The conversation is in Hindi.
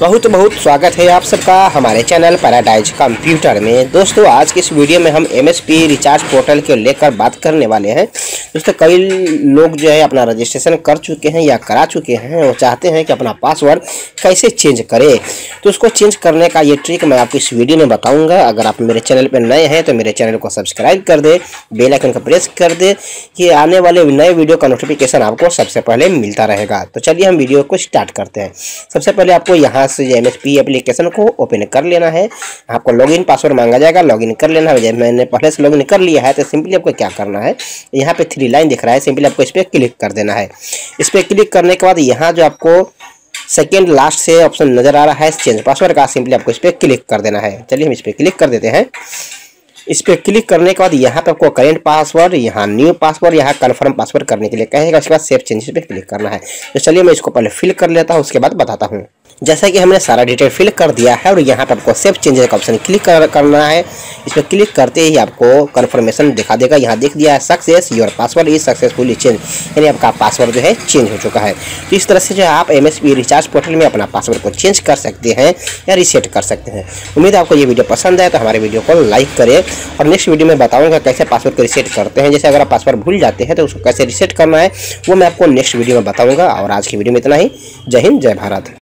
बहुत बहुत स्वागत है आप सबका हमारे चैनल पैराडाइज कंप्यूटर में। दोस्तों, आज की इस वीडियो में हम एमएसपी रिचार्ज पोर्टल के लेकर बात करने वाले हैं। दोस्तों, कई लोग जो है अपना रजिस्ट्रेशन कर चुके हैं या करा चुके हैं वो चाहते हैं कि अपना पासवर्ड कैसे चेंज करें। तो उसको चेंज करने का ये ट्रिक मैं आपको इस वीडियो में बताऊँगा। अगर आप मेरे चैनल पर नए हैं तो मेरे चैनल को सब्सक्राइब कर दे बेलाइकन को प्रेस कर दे कि आने वाले नए वीडियो का नोटिफिकेशन आपको सबसे पहले मिलता रहेगा। तो चलिए हम वीडियो को स्टार्ट करते हैं। सबसे पहले आपको यहाँ से एम एप्लीकेशन को ओपन कर लेना है। आपको लॉगिन पासवर्ड मांगा जाएगा लॉगिन कर लेना है। मैंने पहले से लॉगिन कर लिया है तो सिंपली आपको क्या करना है? यहाँ पे थ्री लाइन दिख रहा है सिंपली आपको इस पर क्लिक कर देना है। इस पर क्लिक करने के बाद यहाँ जो आपको सेकेंड लास्ट से ऑप्शन नज़र आ रहा है चेंज पासवर्ड का सिंपली आपको इस पर क्लिक कर देना है। चलिए हम इस पर क्लिक कर देते हैं। इस पर क्लिक करने के बाद यहाँ पे आपको करेंट पासवर्ड यहाँ न्यू पासवर्ड यहाँ कन्फर्म पासवर्ड करने के लिए कहेगा। उसके बाद सेव चेंजेस पे क्लिक करना है। तो चलिए मैं इसको पहले फिल कर लेता हूँ, उसके बाद बताता हूँ। जैसा कि हमने सारा डिटेल फिल कर दिया है और यहाँ पर आपको सेफ़ चेंजेस का ऑप्शन क्लिक कर, करना है। इस पर क्लिक करते ही आपको कन्फर्मेशन दिखा देगा। यहाँ देख दिया है success your password is successfully change यानी आपका पासवर्ड जो है चेंज हो चुका है। तो इस तरह से जो आप एमएसपी रिचार्ज पोर्टल में अपना पासवर्ड को चेंज कर सकते हैं या रिसेट कर सकते हैं। उम्मीद है आपको ये वीडियो पसंद आए तो हमारे वीडियो को लाइक करें। और नेक्स्ट वीडियो में बताऊँगा कैसे पासवर्ड को रिसेट करते हैं। जैसे अगर आप पासवर्ड भूल जाते हैं तो उसको कैसे रिसेट करना है वो मैं आपको नेक्स्ट वीडियो में बताऊँगा। और आज की वीडियो में इतना ही। जय हिंद जय भारत।